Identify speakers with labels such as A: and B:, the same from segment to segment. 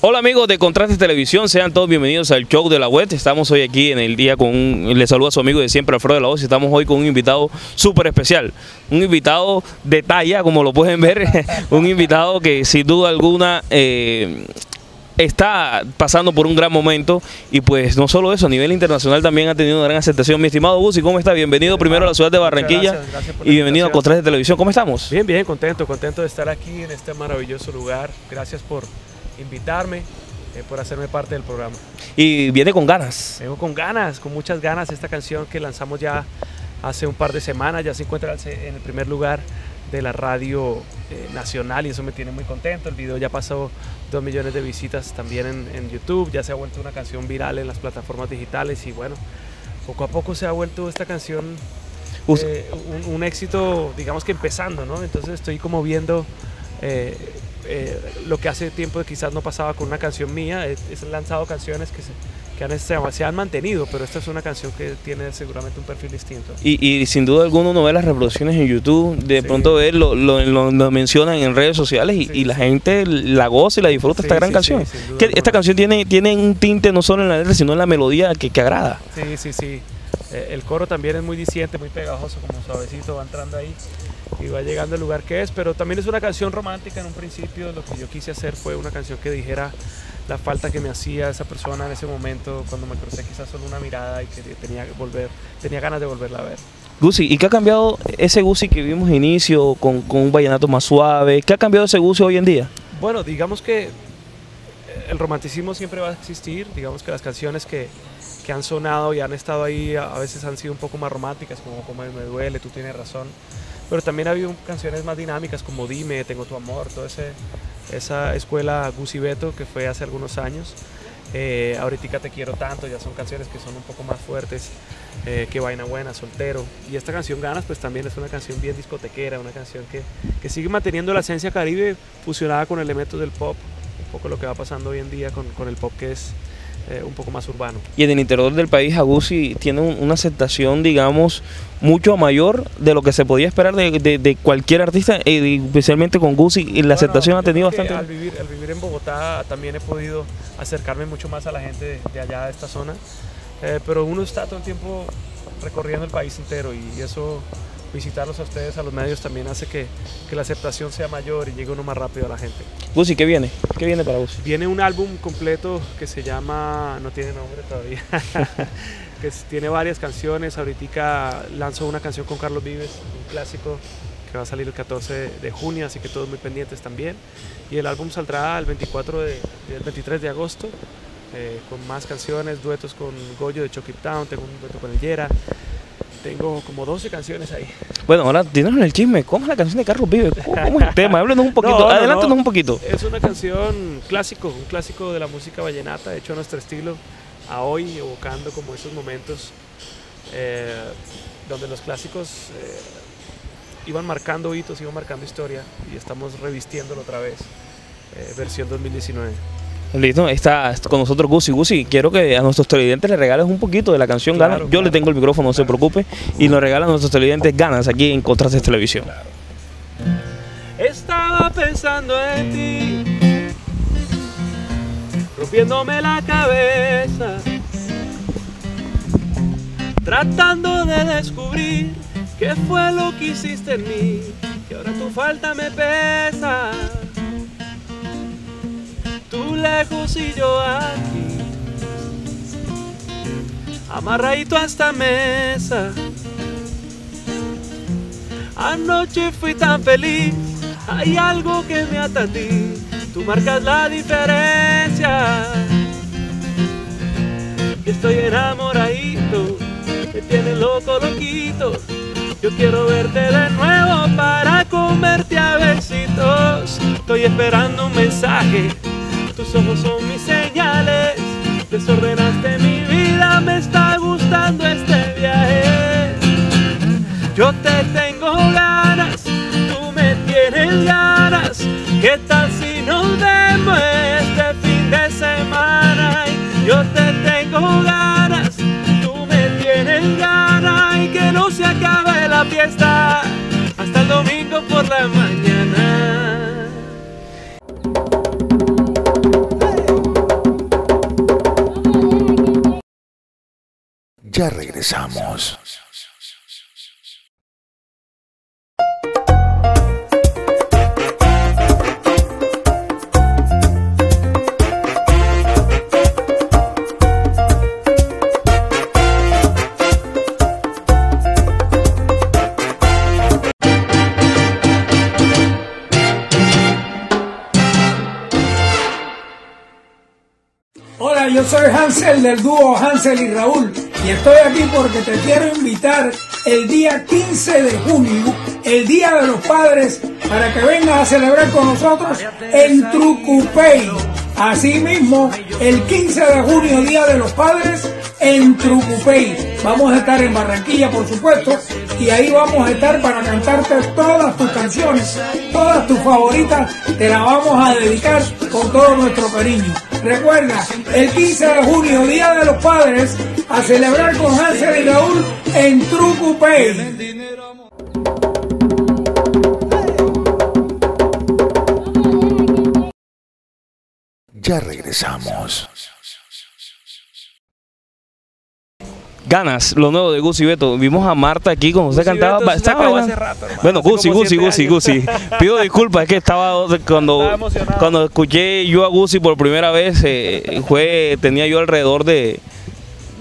A: Hola amigos de Contraste Televisión, sean todos bienvenidos al show de la web. Estamos hoy aquí en el día con, un, le saluda a su amigo de siempre Alfredo de la Voz. Estamos hoy con un invitado súper especial, un invitado de talla, como lo pueden ver, un invitado que sin duda alguna eh, está pasando por un gran momento y pues no solo eso, a nivel internacional también ha tenido una gran aceptación. Mi estimado Busi, ¿cómo está? Bienvenido primero a la ciudad de Barranquilla
B: gracias,
A: y bienvenido a. Contraste Televisión. ¿Cómo estamos?
B: Bien, bien, contento, contento de estar aquí en este maravilloso lugar. Gracias por invitarme, eh, por hacerme parte del programa.
A: Y viene con ganas.
B: Vengo con ganas, con muchas ganas. Esta canción que lanzamos ya hace un par de semanas, ya se encuentra en el primer lugar de la radio eh, nacional y eso me tiene muy contento. El video ya pasó dos millones de visitas también en, en YouTube, ya se ha vuelto una canción viral en las plataformas digitales y bueno, poco a poco se ha vuelto esta canción eh, un, un éxito, digamos que empezando, ¿no? Entonces estoy como viendo eh, eh, lo que hace tiempo quizás no pasaba con una canción mía. He, he lanzado canciones que, se, que han, se, se han mantenido, pero esta es una canción que tiene seguramente un perfil distinto.
A: Y, y sin duda alguna uno ve las reproducciones en YouTube, de
B: Sí.
A: pronto ve lo, lo, lo- lo mencionan en redes sociales y,
B: Sí,
A: y la
B: sí.
A: gente la goza y la disfruta esta gran canción. Que
B: alguna.
A: esta canción tiene, tiene un tinte no solo en la letra, sino en la melodía que, que agrada.
B: Sí, sí, sí. Eh, el coro también es muy diciente, muy pegajoso, como suavecito, va entrando ahí y va llegando al lugar que es, pero también es una canción romántica en un principio. Lo que yo quise hacer fue una canción que dijera la falta que me hacía esa persona en ese momento cuando me crucé quizás solo una mirada y que tenía que volver, tenía ganas de volverla a ver.
A: Gusi, ¿y qué ha cambiado ese Gusi que vimos inicio con, con un vallenato más suave? ¿Qué ha cambiado ese Gusi hoy en día?
B: Bueno, digamos que eh, el romanticismo siempre va a existir, digamos que las canciones que, que han sonado y han estado ahí a a veces han sido un poco más románticas, como, como Me Duele, Tú Tienes Razón, pero también ha habido canciones más dinámicas como Dime, Tengo Tu Amor, toda esa escuela Gusi Beto que fue hace algunos años. Eh, ahorita Te Quiero Tanto, ya son canciones que son un poco más fuertes, eh, Que Vaina Buena, Soltero. Y esta canción Ganas pues también es una canción bien discotequera, una canción que, que sigue manteniendo la esencia caribe fusionada con elementos del pop, un poco lo que va pasando hoy en día con, con el pop que es eh, un poco más urbano.
A: Y en el interior del país, Agusi tiene un- una aceptación, digamos, mucho mayor de lo que se podía esperar de, de- de cualquier artista, eh, y especialmente con Gusi, y la
B: Bueno,
A: aceptación ha tenido bastante.
B: Al vivir, al vivir en Bogotá también he podido acercarme mucho más a la gente de, de allá de esta zona, Eh, pero uno está todo el tiempo recorriendo el país entero y eso visitarlos a ustedes, a los medios, también hace que, que la aceptación sea mayor y llegue uno más rápido a la gente.
A: Gusi, ¿qué viene? ¿Qué viene para Gusi?
B: Viene un álbum completo que se llama, no tiene nombre todavía, que tiene varias canciones. Ahorita lanzó una canción con Carlos Vives, un clásico que va a salir el 14 de junio, así que todos muy pendientes también. Y el álbum saldrá el 24 de, el 23 de agosto eh, con más canciones, duetos con Goyo de Chucky Town, tengo un dueto con el Yera. Tengo como 12 canciones ahí.
A: Bueno, ahora tienes el chisme. ¿Cómo es la canción de Carlos Vives? ¿Cómo es el tema? Háblenos un poquito.
B: No, no,
A: Adelántanos
B: no.
A: un poquito.
B: Es una canción clásico, un clásico de la música vallenata, hecho a nuestro estilo, a hoy, evocando como esos momentos eh, donde los clásicos eh, iban marcando hitos, iban marcando historia y estamos revistiéndolo otra vez, eh, versión 2019.
A: Listo, está con nosotros Gusi. Gusi, quiero que a nuestros televidentes le regales un poquito de la canción
B: Claro,
A: Ganas. Yo
B: claro.
A: le tengo el micrófono, no se preocupe. Y nos regala a nuestros televidentes Ganas aquí en Contrastes Televisión.
B: Estaba pensando en ti, rompiéndome la cabeza, tratando de descubrir qué fue lo que hiciste en mí, que ahora tu falta me pesa. Lejos y yo aquí, amarradito a esta mesa. Anoche fui tan feliz, hay algo que me ata tú marcas la diferencia. Estoy enamoradito, me tienes loco, loquito. Yo quiero verte de nuevo para comerte a besitos. Estoy esperando un mensaje, tus ojos son mis señales. Desordenaste mi vida, me está gustando este viaje. Yo te tengo ganas, tú me tienes ganas. ¿Qué tal si nos vemos este fin de semana? Yo te tengo ganas, tú me tienes ganas. Y que no se acabe la fiesta hasta el domingo por la mañana.
C: Ya regresamos.
D: Hola, yo soy Hansel del dúo Hansel y Raúl y estoy aquí porque te quiero invitar el día 15 de junio, el Día de los Padres, para que vengas a celebrar con nosotros en Trucupey. Asimismo, el 15 de junio, Día de los Padres, en Trucupey. Vamos a estar en Barranquilla, por supuesto, y ahí vamos a estar para cantarte todas tus canciones, todas tus favoritas, te las vamos a dedicar con todo nuestro cariño. Recuerda, el 15 de junio, Día de los Padres, a celebrar con Hansel y Raúl en Trucupey.
C: Ya regresamos.
A: Ganas, lo nuevo de Gusi Beto. Vimos a Marta aquí cuando usted cantaba.
B: Beto
A: estaba
B: hace rato,
A: bueno,
B: hace
A: Gusi,
B: como
A: Gusi,
B: siete
A: Gusi,
B: años.
A: Gusi. Pido disculpas, es que estaba cuando,
B: Estaba
A: cuando escuché yo a Gusi por primera vez, eh, fue, tenía yo alrededor de,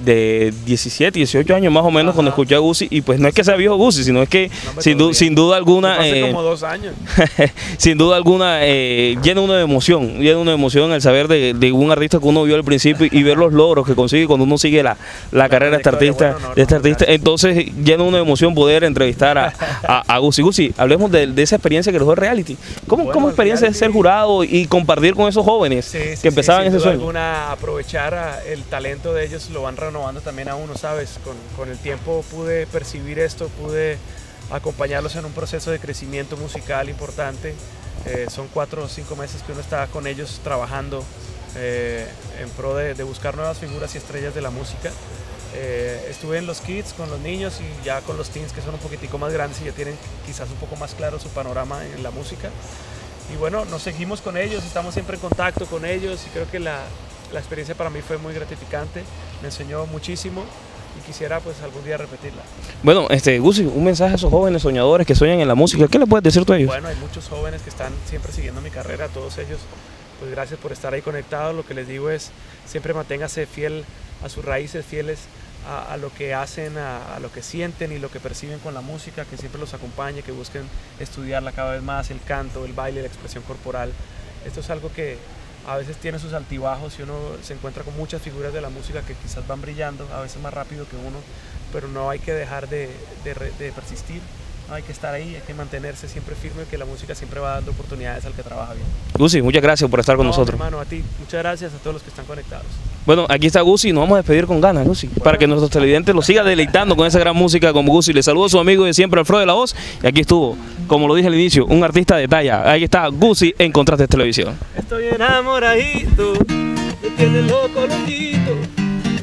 A: de 17, 18 años más o menos cuando escuché a Gusi. Y pues no es que sea viejo Gusi, sino es que
B: No
A: sin, du- sin duda alguna.
B: Hace
A: eh,
B: como dos años.
A: sin duda alguna eh, llena uno de emoción, llena uno de emoción el saber de, de un artista que uno vio al principio y, ver los logros que consigue cuando uno sigue la, la carrera de este artista,
B: Bueno, no,
A: de este artista. Entonces llena uno de emoción poder entrevistar a, a, a Gusi. Gusi, hablemos de, de esa experiencia que dejó el reality. ¿Cómo,
B: Bueno,
A: cómo experiencia de
B: reality-
A: ser jurado y compartir con esos jóvenes
B: Sí, sí,
A: que empezaban ese sueño?
B: alguna aprovechar a- el talento de ellos lo van renovando también a uno, ¿sabes? Con, con el tiempo pude percibir esto, pude acompañarlos en un proceso de crecimiento musical importante. Eh, son cuatro o cinco meses que uno está con ellos trabajando eh, en pro de, de buscar nuevas figuras y estrellas de la música. Eh, estuve en los kids con los niños y ya con los teens que son un poquitico más grandes y ya tienen quizás un poco más claro su panorama en la música. Y bueno, nos seguimos con ellos, estamos siempre en contacto con ellos y creo que la, la experiencia para mí fue muy gratificante, me enseñó muchísimo y quisiera pues algún día repetirla.
A: Bueno, este, Gusi, un mensaje a esos jóvenes soñadores que sueñan en la música. ¿Qué le puedes decir tú a ellos?
B: Bueno, hay muchos jóvenes que están siempre siguiendo mi carrera, todos ellos, pues gracias por estar ahí conectados. Lo que les digo es, siempre manténgase fiel a sus raíces, fieles a, a lo que hacen, a, a lo que sienten y lo que perciben con la música, que siempre los acompañe, que busquen estudiarla cada vez más, el canto, el baile, la expresión corporal. Esto es algo que a veces tiene sus altibajos y uno se encuentra con muchas figuras de la música que quizás van brillando, a veces más rápido que uno, pero no hay que dejar de, persistir, hay que estar ahí, hay que mantenerse siempre firme, que la música siempre va dando oportunidades al que trabaja bien.
A: Gusi, muchas gracias por estar con
B: No,
A: nosotros.
B: hermano, a ti, muchas gracias a todos los que están conectados.
A: Bueno, aquí está Gusi, nos vamos a despedir con ganas, Gusi, para que nuestros televidentes lo sigan deleitando con esa gran música como Gusi. Le saludo a su amigo de siempre, Alfredo de la Voz, y aquí estuvo, como lo dije al inicio, un artista de talla. Ahí está Gusi en Contrastes Televisión.
B: Estoy enamoradito, me tiene loco, loquito.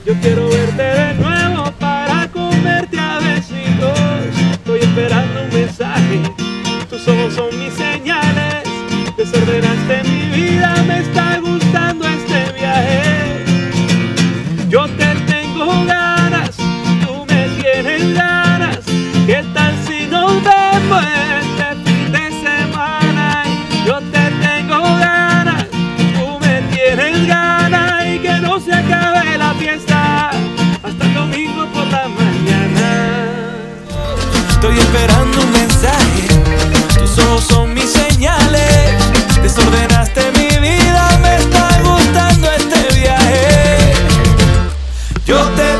B: Yo quiero verte de nuevo para comerte a besitos. Esperando un mensaje, tus ojos son mis señales. Yo te